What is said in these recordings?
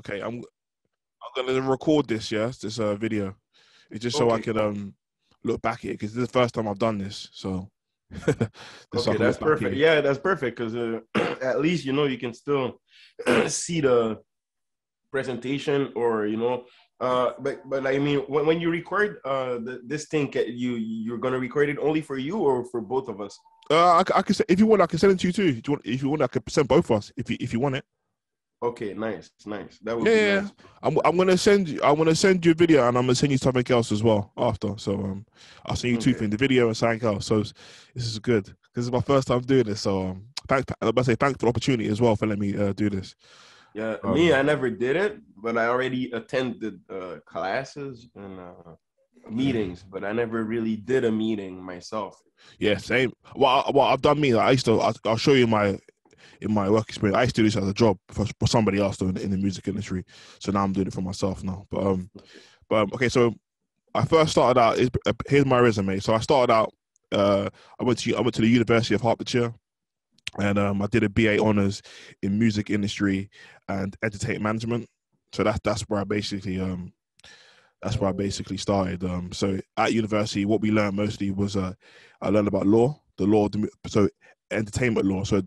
Okay, I'm I'm gonna record this. Yes, this uh video. It's just so I can um look back at it because this is the first time I've done this. So. Okay, that's look back at perfect. Yeah, that's perfect because uh, at least you know you can still see the presentation or you know. Uh, but but I mean, when, when you record uh the, this thing, you you're gonna record it only for you or for both of us? Uh, I, c- I can say, if you want, I can send it to you too. If you want, if you want I can send both of us if you if you want it. Okay, nice, nice. That would Yeah, be yeah, nice. I'm I'm gonna send you. I'm gonna send you a video, and I'm gonna send you something else as well after. So um, I'll send you two things: the video and something else. So this is good because it's my first time doing this. So um, thanks. About to say thanks for the opportunity as well for letting me uh, do this. Yeah, Um, me, I never did it, but I already attended uh, classes and uh, meetings, but I never really did a meeting myself. Yeah, same. Well, I, well, I've done me. I used to. I'll, I'll show you my in my work experience. I used to do this as a job for, for somebody else though in, in the music industry. So now I'm doing it for myself now. But um, but um, okay. So I first started out. uh, Here's my resume. So I started out. Uh, I went to I went to the University of Hertfordshire, and um, I did a BA honors in music industry and entertainment management. So that's that's where I basically um that's where I basically started. Um, so at university, what we learned mostly was uh, I learned about law, the law, the, so entertainment law. So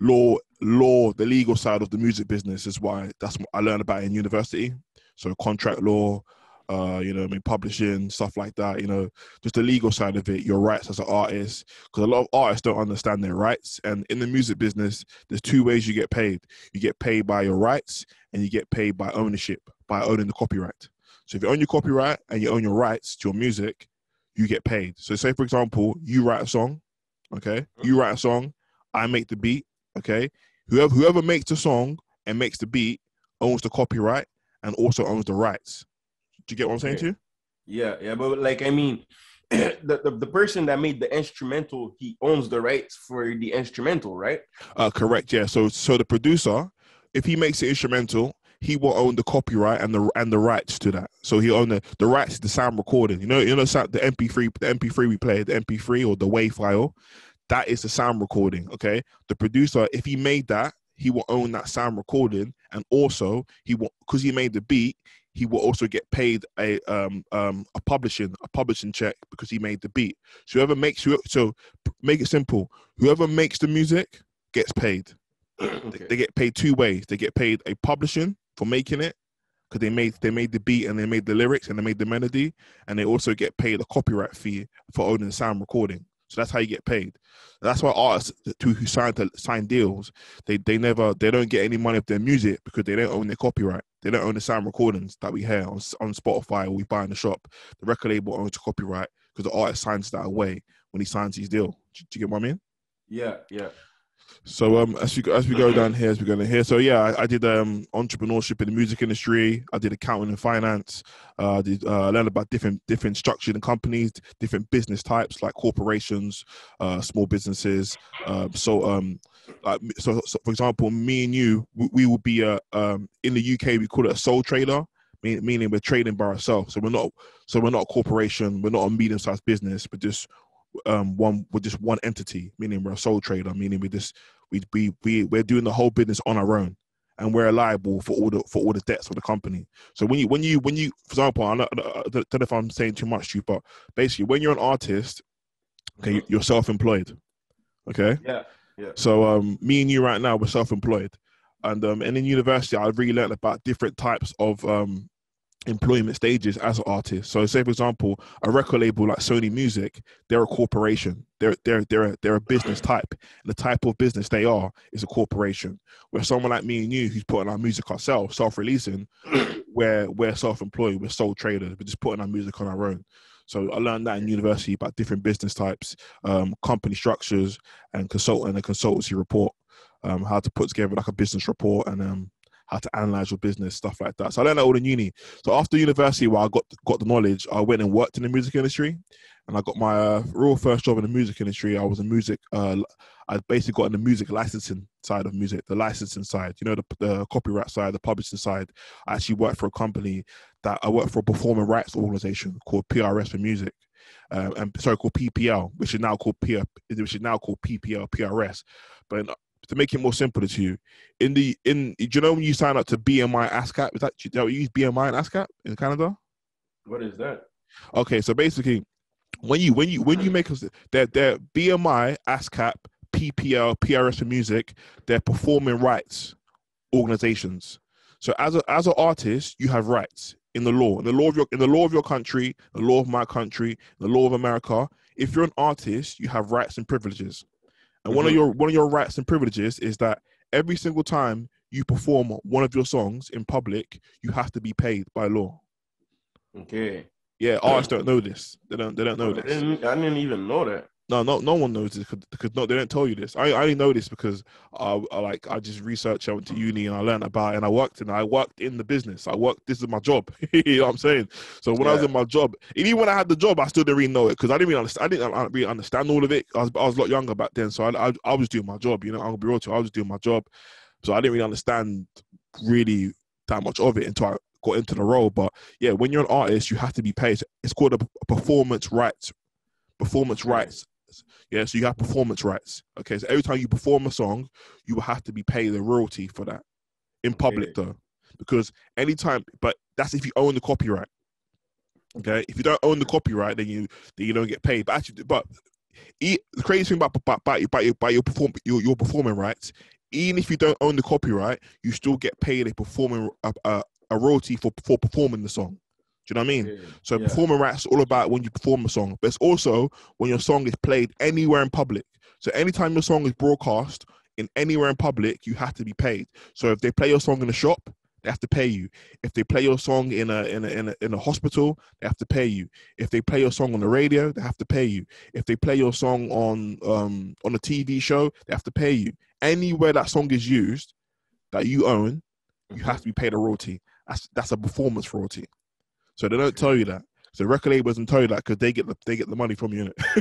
law, law, the legal side of the music business is why that's what I learned about in university. So contract law, uh, you know, I mean, publishing stuff like that. You know, just the legal side of it, your rights as an artist, because a lot of artists don't understand their rights. And in the music business, there's two ways you get paid. You get paid by your rights, and you get paid by ownership, by owning the copyright. So if you own your copyright and you own your rights to your music, you get paid. So say for example, you write a song, okay? You write a song, I make the beat, okay? Whoever whoever makes the song and makes the beat owns the copyright and also owns the rights. Do you get what I'm saying Okay. to you? Yeah, yeah, but like I mean, the, the the person that made the instrumental, he owns the rights for the instrumental, right? Uh, correct. Yeah. So so the producer, if he makes the instrumental, he will own the copyright and the and the rights to that. So he own the the rights to the sound recording. You know, you know, the MP3, the MP3 we play, the MP3 or the WAV file, that is the sound recording. Okay. The producer, if he made that, he will own that sound recording, and also he will because he made the beat. He will also get paid a um um a publishing a publishing check because he made the beat. So whoever makes you so make it simple. Whoever makes the music gets paid. They- okay. They get paid two ways. They get paid a publishing for making it because they made they made the beat and they made the lyrics and they made the melody, and they also get paid a copyright fee for owning the sound recording. So that's how you get paid. That's why artists who sign to sign deals, they they never they don't get any money of their music because they don't own their copyright. They don't own the sound recordings that we hear on on Spotify or we buy in the shop. The record label owns the copyright because the artist signs that away when he signs his deal. Do, do you get what I mean? Yeah, yeah. So um, as we go, as we go down here, as we go down here. So yeah, I, I did um entrepreneurship in the music industry. I did accounting and finance. Uh, I did uh, about different different structured in companies, different business types like corporations, uh, small businesses. Uh, so um, like so, so for example, me and you, we, we be a um in the UK we call it a sole trader. mean- Meaning we're trading by ourselves, so we're not so we're not a corporation, we're not a medium-sized business, but just um one with just one entity meaning we're a sole trader meaning we just we we we we're doing the whole business on our own and we're liable for all the for all the debts of the company so when you when you when you for example i don't, I don't know if i'm saying too much to you but basically when you're an artist okay Mhm. you're self-employed okay Yeah. Yeah. so um, me and you right now we're self-employed, and um, and in university I really learned about different types of um, employment stages as an artist. So say for example, a record label like Sony Music, they're a corporation. They're they're they're a, they're a business type. And the type of business they are is a corporation. Where someone like me and you, who's putting our music ourselves, self-releasing, we're we're self-employed. We're sole traders. We're just putting our music on our own. So I learned that in university about different business types, um, company structures, and consultant and consultancy report, um, how to put together like a business report and um, how to analyze your business, stuff like that. So I learned that all in uni. So after university, where I got got the knowledge, I went and worked in the music industry, and I got my uh, real first job in the music industry. I was a music. Uh, I basically got in the music licensing side of music, the licensing side. You know, the, the copyright side, the publishing side. I actually worked for a company that I worked for a performing rights organization called PRS for Music. Um, and sorry, called PPL, which is now called P, which is now called PPL PRS. But in to make it more simple to you, in the in do you know when you sign up to BMI ASCAP? Is that do you use BMI and ASCAP in Canada? What is that? Okay, so basically, when you when you when you make us they're, they're BMI ASCAP PPL PRS for music, they're performing rights organizations. So as a as an artist, you have rights in the law, in the law of your in the law of your country, the law of my country, the law of America. If you're an artist, you have rights and privileges. And mm-hmm. one of mm-hmm. your one of your rights and privileges is that every single time you perform one of your songs in public, you have to be paid by law. Okay. Yeah, artists don't know this. They don't. They don't know this. I didn't, I didn't even know that. No, no, no one knows this because no, they don't tell you this. I, I only know this because I, I like I just researched. I went to uni and I learned about it and I worked and I worked in the business. I worked. This is my job. you know what I'm saying? So when yeah. I was in my job, even when I had the job, I still didn't really know it because I didn't really understand. I didn't, I didn't really understand all of it. I was, I was a lot younger back then, so I, I, I was doing my job. You know, I'm gonna be real to you. I was doing my job, so I didn't really understand really that much of it until I got into the role. But yeah, when you're an artist, you have to be paid. It's called a performance rights performance mm. rights yeah, so you have performance rights. Okay, so every time you perform a song, you will have to be paid a royalty for that in public okay. though, because anytime, but that's if you own the copyright. Okay, if you don't own the copyright, then you then you don't get paid. But actually, but the crazy thing about about, about, about your, about your perform your, your performing rights, even if you don't own the copyright, you still get paid a performing a, a, a royalty for for performing the song you know what I mean? Yeah, so yeah. performing rights is all about when you perform a song, but it's also when your song is played anywhere in public. So anytime your song is broadcast in anywhere in public, you have to be paid. So if they play your song in a shop, they have to pay you. If they play your song in a in a in a, in a hospital, they have to pay you. If they play your song on the radio, they have to pay you. If they play your song on um on a TV show, they have to pay you. Anywhere that song is used that you own, you have to be paid a royalty. That's that's a performance royalty. So they don't tell you that. So record labels don't tell you that because they get the they get the money from you,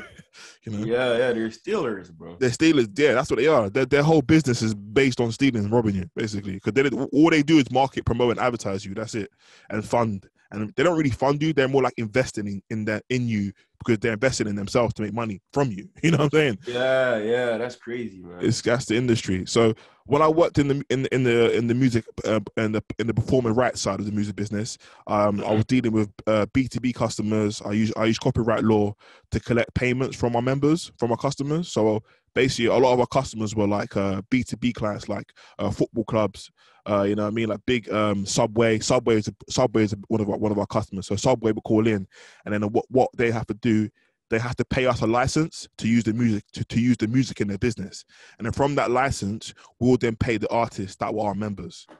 you know. Yeah, yeah, they're stealers, bro. They're stealers. Yeah, that's what they are. Their, their whole business is based on stealing and robbing you, basically. Because they all they do is market, promote, and advertise you. That's it, and fund. And they don't really fund you. They're more like investing in in that in you because they're investing in themselves to make money from you. You know what I'm saying? Yeah, yeah, that's crazy, man. It's that's the industry. So when I worked in the in the in the in the music uh, and the in the performing rights side of the music business, um, mm-hmm. I was dealing with uh, B2B customers. I use I use copyright law to collect payments from our members, from our customers. So basically, a lot of our customers were like uh, B2B clients, like uh, football clubs. Uh, you know, what I mean, like big um, Subway. Subway is Subway is one of our, one of our customers. So Subway will call in, and then what what they have to do they have to pay us a license to use the music to, to use the music in their business and then from that license we'll then pay the artists that were our members do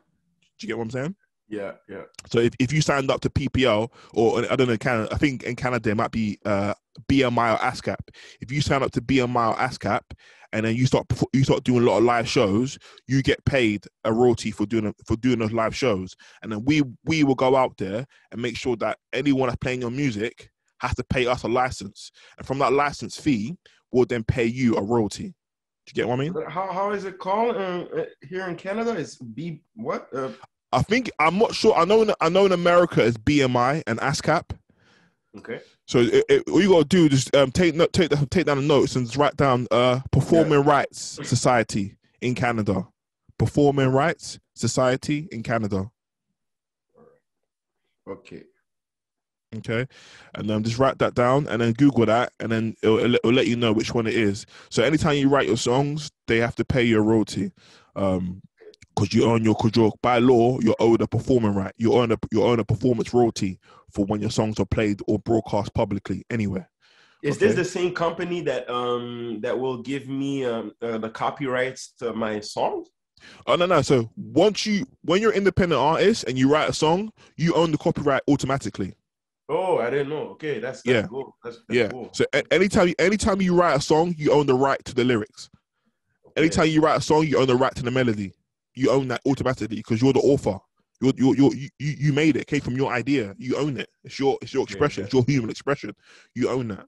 you get what i'm saying yeah yeah so if, if you signed up to ppl or i don't know canada i think in canada it might be uh, bmi or ascap if you sign up to bmi or ascap and then you start you start doing a lot of live shows you get paid a royalty for doing for doing those live shows and then we we will go out there and make sure that anyone that's playing your music has to pay us a license, and from that license fee, we'll then pay you a royalty. Do you get what I mean? How how is it called uh, here in Canada? It's B what? Uh, I think I'm not sure. I know in, I know in America it's BMI and ASCAP. Okay. So it, it, all you gotta do is just um, take take take down the notes and just write down uh, Performing yeah. Rights Society in Canada. Performing Rights Society in Canada. Okay. Okay, and then um, just write that down, and then Google that, and then it'll, it'll, let you know which one it is. So anytime you write your songs, they have to pay your royalty, um, because you own your, cause you're, by law, you're owed a performing right. You own a you own a performance royalty for when your songs are played or broadcast publicly anywhere. Is okay? this the same company that um that will give me um uh, the copyrights to my songs? Oh no no! So once you when you're independent artist and you write a song, you own the copyright automatically. Oh, I didn't know. Okay, that's, that's yeah, cool. That's, that's yeah. Cool. So anytime, you anytime you write a song, you own the right to the lyrics. Okay. Anytime you write a song, you own the right to the melody. You own that automatically because you're the author. You're, you're, you're, you you made it. Came from your idea. You own it. It's your it's your expression. Yeah, yeah. It's your human expression. You own that.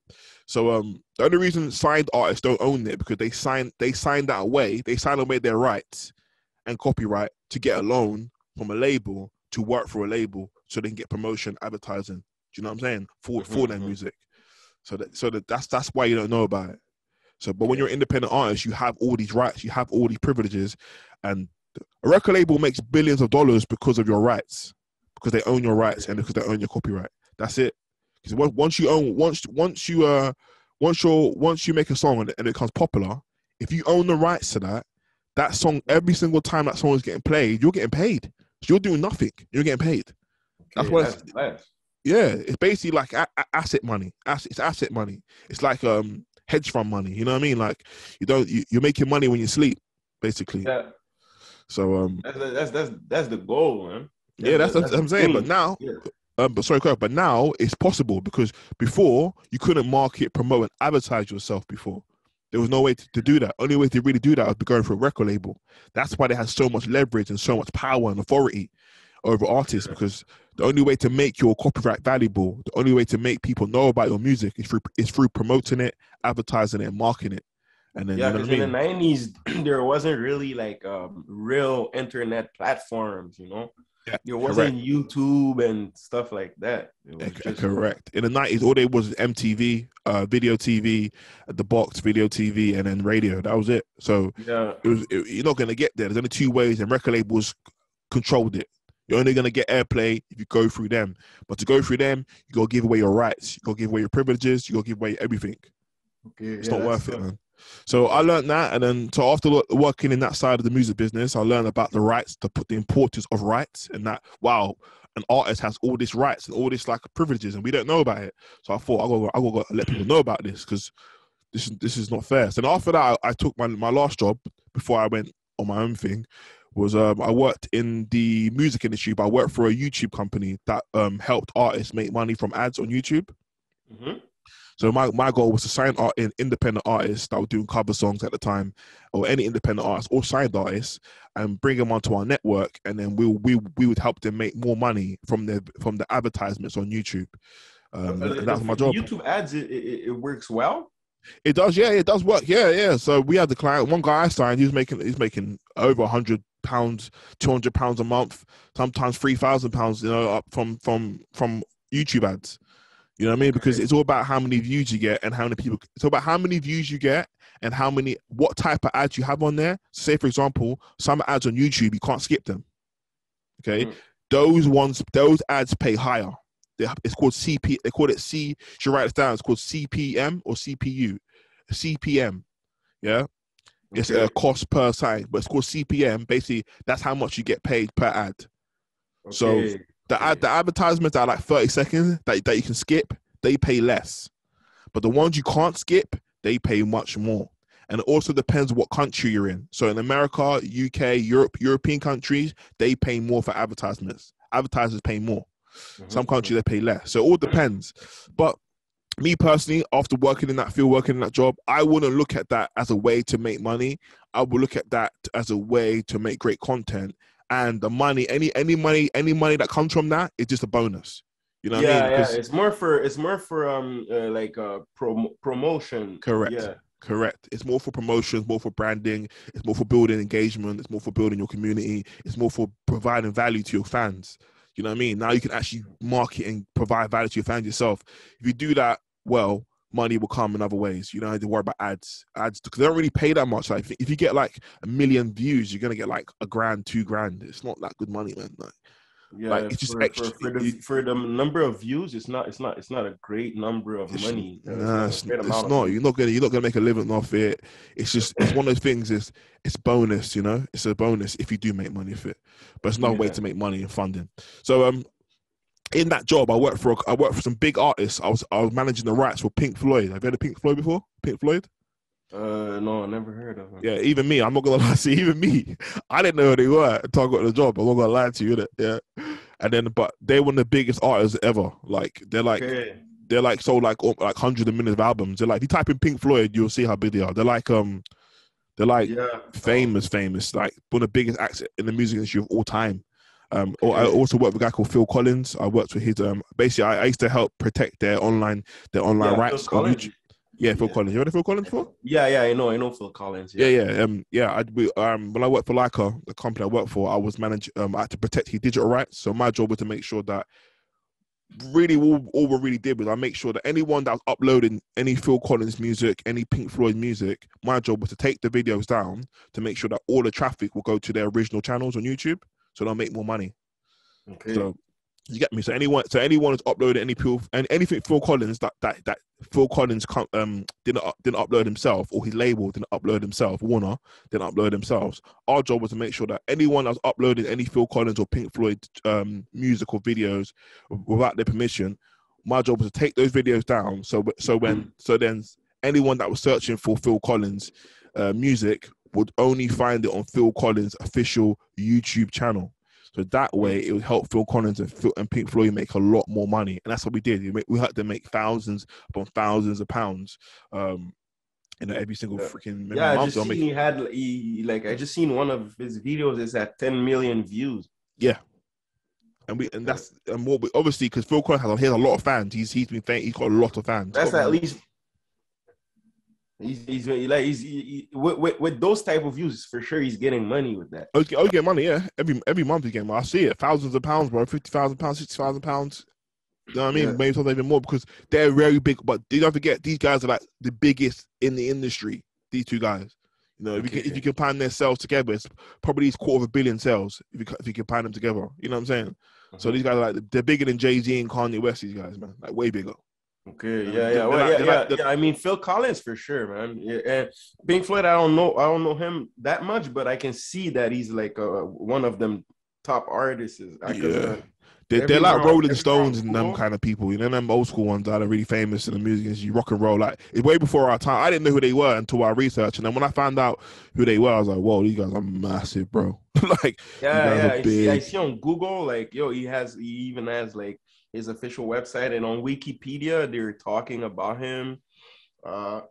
So um, the only reason signed artists don't own it because they sign they signed that away. They sign away their rights and copyright to get a loan from a label to work for a label so they can get promotion, advertising, do you know what I'm saying? For mm-hmm, for their mm-hmm. music. So that so that that's that's why you don't know about it. So, but when you're an independent artist, you have all these rights, you have all these privileges, and a record label makes billions of dollars because of your rights, because they own your rights and because they own your copyright. That's it. Because once you own, once once you uh, once you once you make a song and it becomes popular, if you own the rights to that, that song every single time that song is getting played, you're getting paid. So you're doing nothing. You're getting paid. That's Okay, what. that's It's, nice. yeah, it's basically like a- a- asset money. Ass- It's asset money. It's like um hedge fund money. You know what I mean? Like you don't you, you're making money when you sleep, basically. Yeah, So um that's that's that's that's the goal, man. yeah, that's, that's, what I'm saying. But now, Yeah. um, but sorry, but now it's possible because before you couldn't market, promote, and advertise yourself. Before there was no way to, to do that. Only way to really do that was going for a record label. That's why they had so much leverage and so much power and authority over artists because the only way to make your copyright valuable, the only way to make people know about your music is through is through promoting it, advertising it, and marketing it. And then Yeah, you know because in mean? the nineties there wasn't really like um, real internet platforms, you know. Yeah, there wasn't YouTube and stuff like that. It was Yeah, just- correct. In the nineties, all they was MTV, uh, video TV, the box, video TV, and then radio. That was it. So Yeah, it was. It, you're not gonna get there. There's only two ways, and record labels controlled it. You're only gonna get airplay if you go through them. But to go through them, you gotta give away your rights. You gotta give away your privileges. You gotta give away everything. okay, It's yeah, not worth it, man. So I learned that, and then so after working in that side of the music business, I learned about the rights, the put the importance of rights, and that wow, an artist has all these rights and all this like privileges, and we don't know about it. So I thought I got I to let people know about this because this is this is not fair. So after that, I, I took my my last job before I went on my own thing. Was um, I worked in the music industry, but I worked for a YouTube company that um, helped artists make money from ads on YouTube. Mhm. So my, my goal was to sign art in independent artists that were doing cover songs at the time, or any independent artists or signed artists, and bring them onto our network, and then we we we would help them make more money from their from the advertisements on YouTube. Um, Uh, that's my job. YouTube ads, it, it, it works well. It does, yeah, it does work, yeah, yeah. So we had the client. One guy I signed, he's making he's making over a hundred pounds, two hundred pounds a month, sometimes three thousand pounds, you know, up from from from YouTube ads. You know what I mean? Because it's all about how many views you get and how many people. It's all about how many views you get and how many what type of ads you have on there. Say for example, some ads on YouTube you can't skip them. Okay, Mm. those ones, those ads pay higher. They, it's called CP. They call it C. You should write it down. It's called CPM or CPU. CPM. Yeah, it's a cost per site, but it's called CPM. Basically, that's how much you get paid per ad. so- Okay. The ad, the advertisements that are like thirty seconds that that you can skip, they pay less, but the ones you can't skip, they pay much more. And it also depends what country you're in. So in America, UK, Europe, European countries, they pay more for advertisements. Advertisers pay more. Mhm. Some countries they pay less. So it all depends. But me personally, after working in that field, working in that job, I wouldn't look at that as a way to make money. I would look at that as a way to make great content. And the money, any any money, any money that comes from that is just a bonus. You know what yeah, I mean? yeah. It's more for it's more for um uh, like uh prom- promotion. Correct. Yeah. Correct. It's more for promotions, more for branding. It's more for building engagement. It's more for building your community. It's more for providing value to your fans. You know what I mean? Now you can actually market and provide value to your fans yourself. If you do that well, money will come in other ways. You don't have to worry about ads. Ads because they don't really pay that much. Like if you get like a million views, you're gonna get like a grand, two grand. It's not that good money, man. Like, Yeah, Like, it's just for, extra- for, for the for the number of views. It's not it's not it's not a great number of It's- money. Nah, it's, great it's amount not. You're not gonna. You're not gonna make a living off it. It's just. It's one of those things. Is it's bonus. You know, it's a bonus if you do make money off it. But it's another way to make money and funding. So um, in that job, I worked for. I worked for some big artists. I was. I was managing the rights for Pink Floyd. Have you heard of Pink Floyd before? Pink Floyd. Uh, no, I never heard of them. Yeah, even me. I'm not gonna lie. See, even me. I didn't know who they were until I got the job. I'm not gonna lie to you. innit? Yeah. And then, but they were one of the biggest artists ever. Like they're like okay. they're like sold like oh, like hundreds of millions of albums. They're like if you type in Pink Floyd, you'll see how big they are. They're like um, they're like yeah. famous, famous, like one of the biggest acts in the music industry of all time. Um, or I also worked with a guy called Phil Collins. I worked with his um, basically I, I used to help protect their online their online yeah, rights Phil on Collins. YouTube. Yeah, Phil Yeah. Collins. You of Phil Collins before? Yeah, yeah, I know, I know Phil Collins. Yeah, yeah, um, yeah. I we, um when I worked for Leica, the company I worked for, I was managed. um I had to protect his digital rights. So my job was to make sure that really all, all we really did was I make sure that anyone that was uploading any Phil Collins music, any Pink Floyd music, my job was to take the videos down to make sure that all the traffic will go to their original channels on YouTube, so they'll make more money. Okay. So you get me. So anyone, so anyone who's uploaded any Phil and anything Phil Collins that that that Phil Collins can't, um didn't didn't upload himself or his label didn't upload himself, Warner didn't upload themselves. Our job was to make sure that anyone that's uploading any Phil Collins or Pink Floyd um music or videos without their permission, my job was to take those videos down. So so when so then anyone that was searching for Phil Collins uh, music would only find it on Phil Collins' official YouTube channel. So that way, it would help Phil Collins and, Phil, and Pink Floyd make a lot more money, and that's what we did. We, make, we had to make thousands upon thousands of pounds, um, you know, every single freaking yeah, I just seen he had he like I just seen one of his videos is at 10 million views. Yeah, and we and that's and what we obviously because Phil Collins has he has a lot of fans. He's he's been he's got a lot of fans. That's at least. He's, he's like he's he, with, with, with those type of views for sure he's getting money with that. Oh, get, oh, get money, yeah. Every every month you get money. I see it, thousands of pounds, bro. Fifty thousand pounds, sixty thousand pounds. You know what I mean? Yeah. Maybe sometimes even more because they're very big. But don't forget, these guys are like the biggest in the industry. These two guys. You know, if you can, if you combine their sales together, it's probably these quarter of a billion sales. If you if you combine them together, you know what I'm saying? So uh-huh. these guys are like they're bigger than Jay Z and Kanye West. These guys, man, like way bigger. Okay, yeah, yeah, well, like- yeah, yeah, like yeah. I mean, Phil Collins for sure, man. Yeah, and Pink Floyd, I don't know, I don't know him that much, but I can see that he's like uh, one of them top artists. I Yeah. uh, They're, they're like Rolling every Stones and them kind of people, you know, them old school ones that are really famous in the music industry, rock and roll. Like it's way before our time. I didn't know who they were until I researched, and then when I found out who they were, I was like, "Whoa, these guys are massive, bro!" like, yeah, yeah. I see, I see on Google, like, yo, he has, he even has like his official website, and on Wikipedia, they're talking about him. Uh,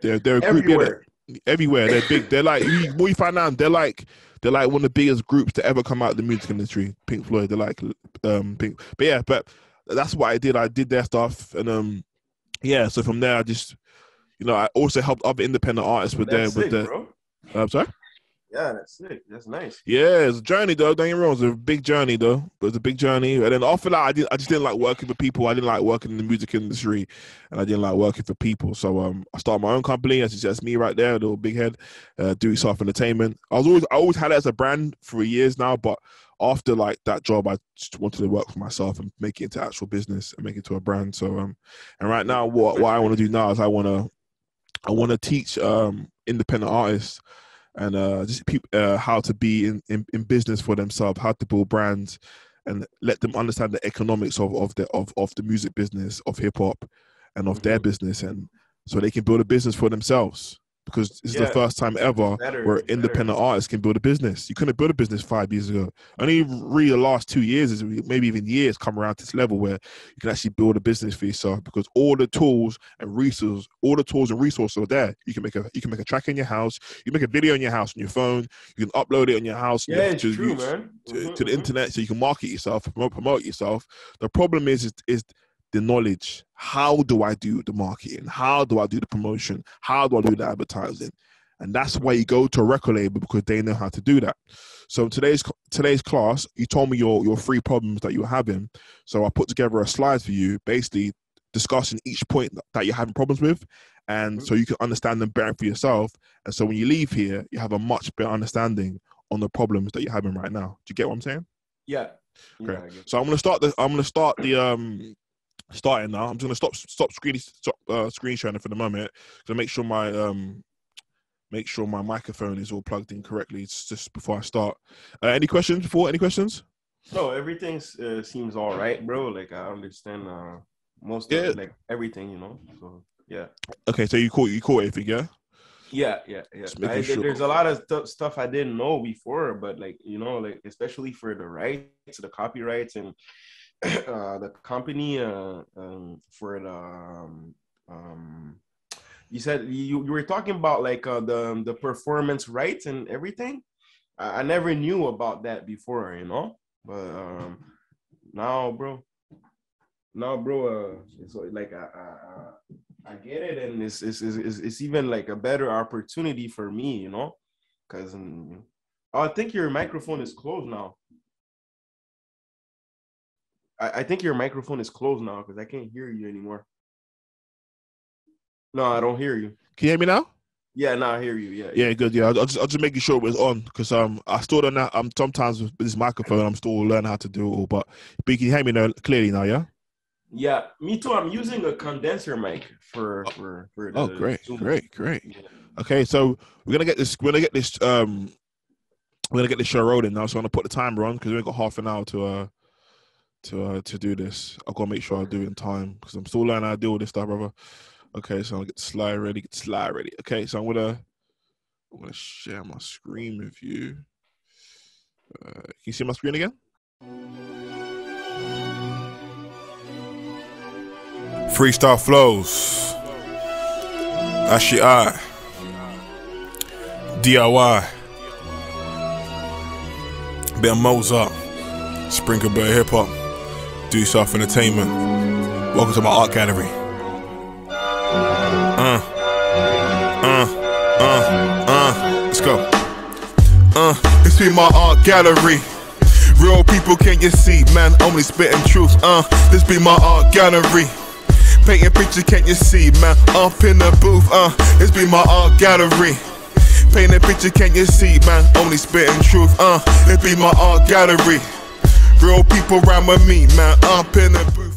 they're they're group, everywhere. they're- everywhere. They're big. They're like what you find out. They're like they're like one of the biggest groups to ever come out of the music industry. Pink Floyd. They're like um Pink, but yeah, but that's what I did. I did their stuff, and um yeah. So from there, I just you know I also helped other independent artists with their with their. bro. I'm sorry. Yeah, that's sick. That's nice. Yeah, it's a journey though. Don't get me wrong, it's a big journey though. It was a big journey, and then after that, I did. I just didn't like working for people. I didn't like working in the music industry, and I didn't like working for people. So um, I started my own company. That's just me right there, little big head, uh, doing self entertainment. I was always I always had it as a brand for years now, but after like that job, I just wanted to work for myself and make it into actual business and make it to a brand. So um, and right now, what what I want to do now is I want to I want to teach um independent artists and uh, just peop uh, how to be in, in, in business for themselves, how to build brands, and let them understand the economics of of the of, of the music business of hip hop and of their Mhm. business, and so they can build a business for themselves. Because this is the first time ever Better, where better. independent artists can build a business. You couldn't build a business five years ago. Only really the last two years, is maybe even years, come around to this level where you can actually build a business for yourself because all the tools and resources, all the tools and resources are there. You can make a you can make a track in your house. You make a video in your house on your phone. You can upload it on your house. Yeah, it's to, true, man. To, Mhm, to the mhm. internet, so you can market yourself, promote, promote yourself. The problem is, is, is the knowledge. How do I do the marketing? How do I do the promotion? How do I do the advertising? And that's why you go to a record label because they know how to do that. So today's today's class, you told me your your three problems that you're having. So I put together a slide for you, basically discussing each point that you're having problems with, and so you can understand them better for yourself. And so when you leave here, you have a much better understanding on the problems that you're having right now. Do you get what I'm saying? Yeah. Okay. Yeah, So I'm gonna start the I'm gonna start the um starting now. I'm just gonna stop stop screen stop uh, screen sharing for the moment to make sure my um make sure my microphone is all plugged in correctly. It's just before I start. Uh, any questions before? Any questions? No, everything uh, seems all right, bro. Like I understand uh, most Yeah. of like everything, you know. So yeah, Okay, so you caught you caught everything, yeah? yeah, yeah, yeah. I, sure. There's a lot of stu- stuff I didn't know before, but like you know, like especially for the rights, the copyrights, and the company uh, um, for the um, um, you said you you were talking about like uh, the the performance rights and everything. I, I never knew about that before, you know. But um, now, bro, now, bro, uh, it's like I, I, I get it, and it's, it's it's it's it's even like a better opportunity for me, you know, because I think your microphone is closed now. I, I think your microphone is closed now because I can't hear you anymore. No, I don't hear you. Can you hear me now? Yeah, now I hear you. Yeah, Yeah, good. Yeah, I'll just, I'll just making sure it was on because um I still don't know. I'm sometimes with this microphone I'm still learning how to do it all. But but you can hear me now clearly now, yeah. Yeah, me too. I'm using a condenser mic for for for. The Oh, great, Zoom. great, great. Yeah. Okay, so we're gonna get this. We're gonna get this. Um, we're gonna get this show rolling now. So I'm gonna put the timer on because we've got half an hour to uh to uh to do this. I've got to make sure I do it in time because I'm still learning how to do all this stuff, brother. Okay, so I'm gonna get slide ready. Get slide ready. Okay, so I'm gonna I'm gonna share my screen with you. Uh, can you see my screen again? Freestyle flows. That's your eye. DIY. Of Mozart. Sprinkle of hip hop. Do self entertainment. Welcome to my art gallery. Uh. Uh. Uh. Uh. Let's go. Uh. This be my art gallery. Real people can't you see, man, only spitting truth. Uh, this be my art gallery. Painting picture, can't you see, man? Up in the booth, uh, this be my art gallery. Painting picture, can't you see, man? Only spitting truth, uh, this be my art gallery. Real people rhyme with me, man, up in the booth.